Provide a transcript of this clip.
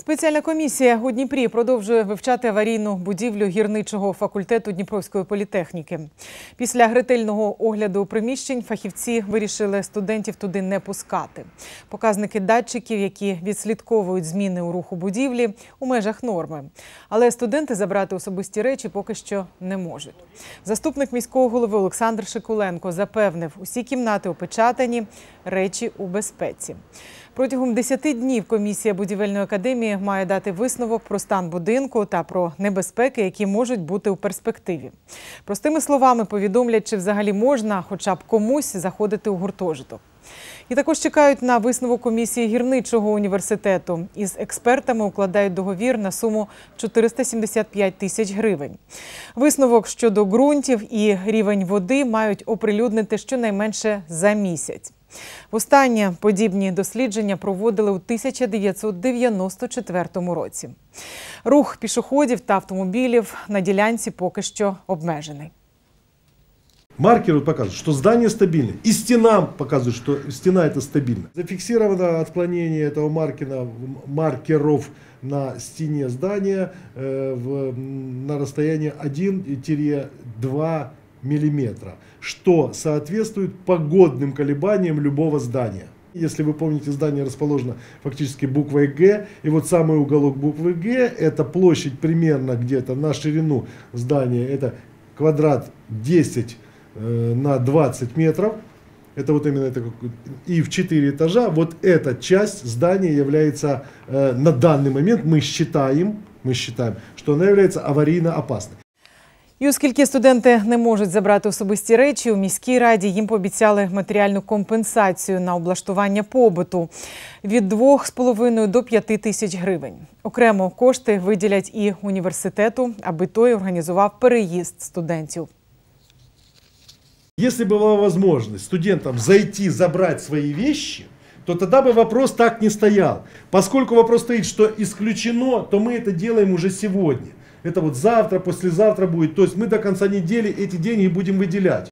Спеціальна комісія у Дніпрі продовжує вивчати аварійну будівлю гірничого факультету Дніпровської політехніки. Після ретельного огляду приміщень фахівці вирішили студентів туди не пускати. Показники датчиків, які відслідковують зміни у руху будівлі, у межах норми. Але студенти забрати особисті речі поки що не можуть. Заступник міського голови Олександр Шикуленко запевнив, усі кімнати опечатані, речі у безпеці. Протягом 10 днів комісія будівельної академії має дати висновок про стан будинку та про небезпеки, які можуть бути у перспективі. Простими словами повідомлять, чи взагалі можна хоча б комусь заходити у гуртожиток. І також чекають на висновок комісії гірничого університету. Із експертами укладають договір на суму 475 тисяч гривень. Висновок щодо ґрунтів і рівень води мають оприлюднити щонайменше за місяць. Востаннє подібні дослідження проводили у 1994 році. Рух пішоходів та автомобілів на ділянці поки що обмежений. Маркер вот показывает, что здание стабильно. И стена показывает, что стена это стабильно. Зафиксировано отклонение этого маркера, маркеров на стене здания э, в, м, на расстоянии 1-2 миллиметра, что соответствует погодным колебаниям любого здания. Если вы помните, здание расположено фактически буквой Г, и вот самый уголок буквы Г, это площадь примерно где-то на ширину здания, это квадрат 10 э, на 20 метров. Это вот именно это, и в 4 этажа. Вот эта часть здания является э, на данный момент, мы считаем, мы считаем, что она является аварийно опасной. І оскільки студенти не можуть забрати особисті речі, у міській раді їм пообіцяли матеріальну компенсацію на облаштування побуту від 2,5 до 5 тисяч гривень. Окремо кошти виділять і університету, аби той організував переїзд студентів. Бы была возможность студентам зайти, забрать свои вещи, то тогда бы вопрос так не стоял. Поскольку вопрос стоит, что исключено, то мы это делаем уже сегодня. Это вот завтра, послезавтра будет. То есть мы до конца недели эти деньги будем выделять.